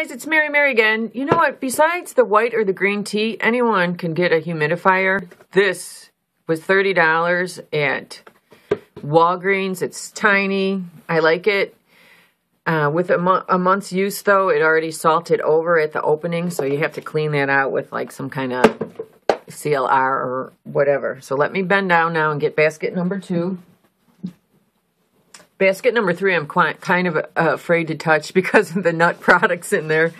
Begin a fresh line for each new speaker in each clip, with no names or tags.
guys, it's Mary Mary again. You know what? Besides the white or the green tea, anyone can get a humidifier. This was $30 at Walgreens. It's tiny. I like it. Uh, with a, mo a month's use, though, it already salted over at the opening, so you have to clean that out with like some kind of CLR or whatever. So let me bend down now and get basket number two. Basket number three, I'm kind of uh, afraid to touch because of the nut products in there.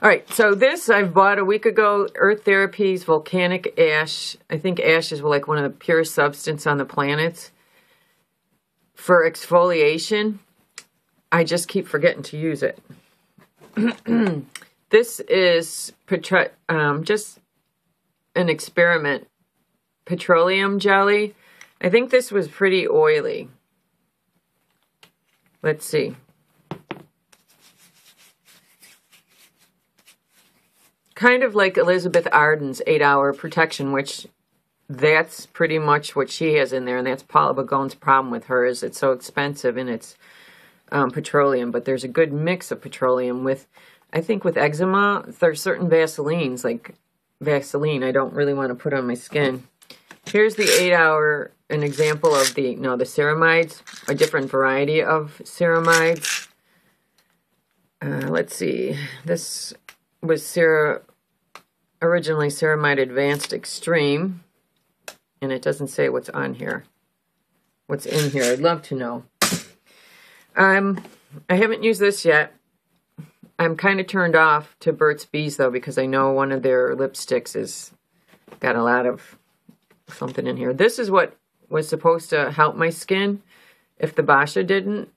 All right, so this I've bought a week ago, Earth Therapies Volcanic Ash. I think ash is like one of the purest substance on the planet. For exfoliation, I just keep forgetting to use it. this is um, just an experiment. Petroleum jelly. I think this was pretty oily. Let's see. Kind of like Elizabeth Arden's 8-hour protection, which that's pretty much what she has in there. And that's Paula Begoun's problem with her is it's so expensive and it's um, petroleum. But there's a good mix of petroleum with, I think with eczema, there's certain Vaselines, like Vaseline, I don't really want to put on my skin. Here's the 8-hour an example of the, no, the ceramides, a different variety of ceramides. Uh, let's see, this was Cera, originally Ceramide Advanced Extreme, and it doesn't say what's on here, what's in here. I'd love to know. Um, I haven't used this yet. I'm kind of turned off to Burt's Bees, though, because I know one of their lipsticks has got a lot of something in here. This is what was supposed to help my skin if the Basha didn't,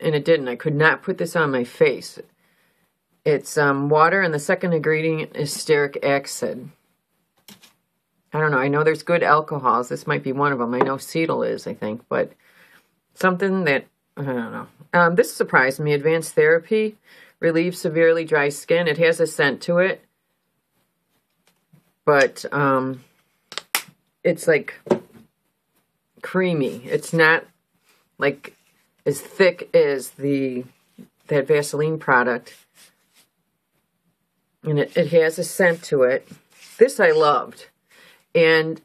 and it didn't. I could not put this on my face. It's um, water, and the second ingredient is stearic acid. I don't know. I know there's good alcohols. This might be one of them. I know cetyl is, I think, but something that, I don't know. Um, this surprised me. Advanced Therapy relieves severely dry skin. It has a scent to it, but um, it's like creamy. It's not like as thick as the that Vaseline product. And it, it has a scent to it. This I loved. And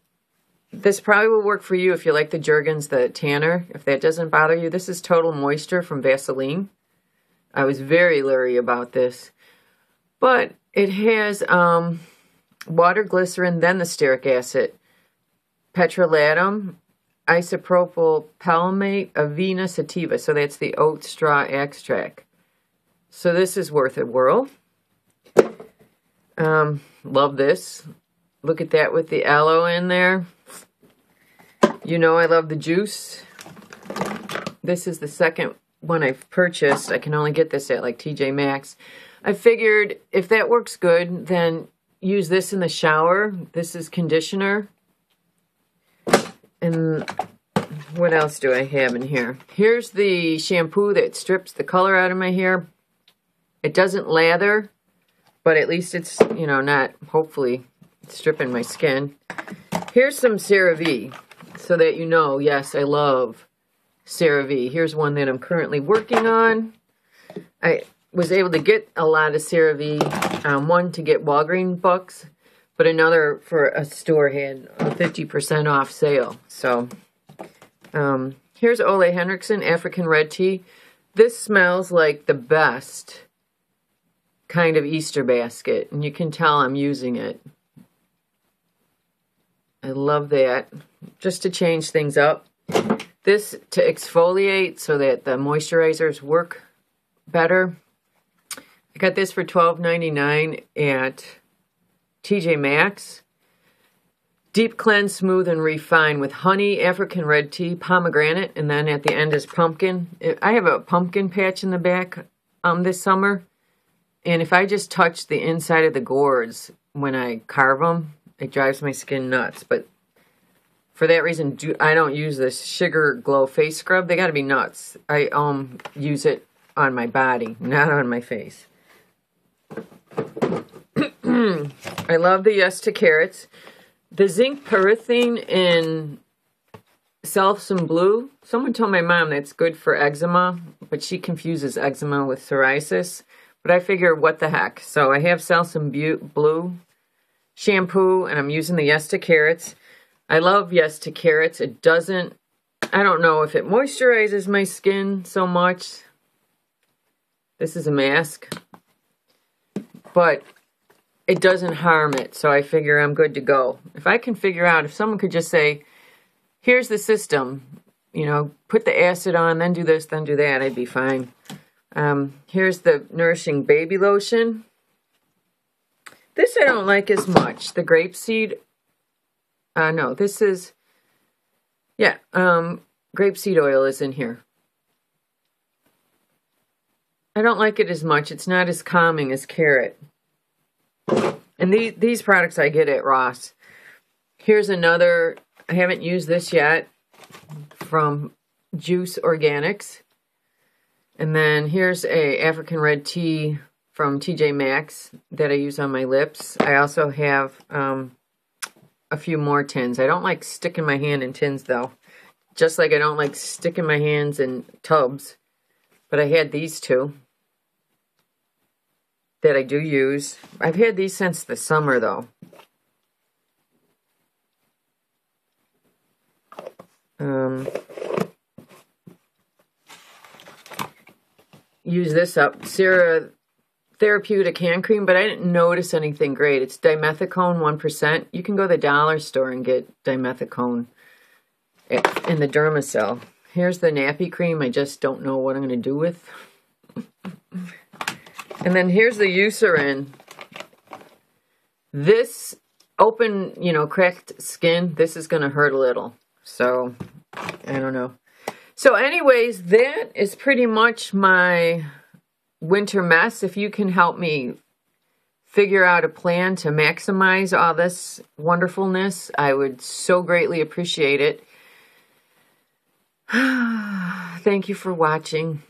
this probably will work for you if you like the Jergens, the tanner. If that doesn't bother you, this is Total Moisture from Vaseline. I was very leery about this. But it has um, water, glycerin, then the stearic acid, petrolatum, isopropyl palmate, avena sativa. So that's the oat straw extract. So this is worth a whirl. Um, love this. Look at that with the aloe in there. You know I love the juice. This is the second one I've purchased. I can only get this at like TJ Maxx. I figured if that works good, then use this in the shower. This is conditioner. And what else do I have in here? Here's the shampoo that strips the color out of my hair. It doesn't lather, but at least it's, you know, not, hopefully, stripping my skin. Here's some CeraVe, so that you know, yes, I love CeraVe. Here's one that I'm currently working on. I was able to get a lot of CeraVe, um, one to get Walgreens bucks, but another for a store had a 50% off sale. So um, here's Ole Henriksen African Red Tea. This smells like the best kind of Easter basket, and you can tell I'm using it. I love that. Just to change things up. This to exfoliate so that the moisturizers work better. I got this for $12.99 at TJ Maxx. Deep cleanse, smooth, and refine with honey, African red tea, pomegranate, and then at the end is pumpkin. I have a pumpkin patch in the back um, this summer. And if I just touch the inside of the gourds when I carve them, it drives my skin nuts. But for that reason, do, I don't use this Sugar Glow face scrub. They got to be nuts. I um use it on my body, not on my face. I love the Yes to Carrots. The zinc pyrithione in Selsun Blue. Someone told my mom that's good for eczema, but she confuses eczema with psoriasis. But I figure, what the heck? So I have Selsun Blue shampoo, and I'm using the Yes to Carrots. I love Yes to Carrots. It doesn't, I don't know if it moisturizes my skin so much. This is a mask. But it doesn't harm it, so I figure I'm good to go. If I can figure out, if someone could just say, here's the system, you know, put the acid on, then do this, then do that, I'd be fine. Um, here's the Nourishing Baby Lotion. This I don't like as much. The grapeseed, uh, no, this is, yeah, um, grapeseed oil is in here. I don't like it as much. It's not as calming as carrot. And these, these products I get at Ross. Here's another, I haven't used this yet, from Juice Organics. And then here's a African Red Tea from TJ Maxx that I use on my lips. I also have um, a few more tins. I don't like sticking my hand in tins though. Just like I don't like sticking my hands in tubs. But I had these two that I do use. I've had these since the summer though. Um, use this up. Sarah therapeutic hand cream, but I didn't notice anything great. It's dimethicone 1%. You can go to the dollar store and get dimethicone in the Dermasil. Here's the nappy cream. I just don't know what I'm going to do with. and then here's the Eucerin. This open, you know, cracked skin, this is going to hurt a little. So, I don't know. So anyways, that is pretty much my winter mess. If you can help me figure out a plan to maximize all this wonderfulness, I would so greatly appreciate it. Thank you for watching.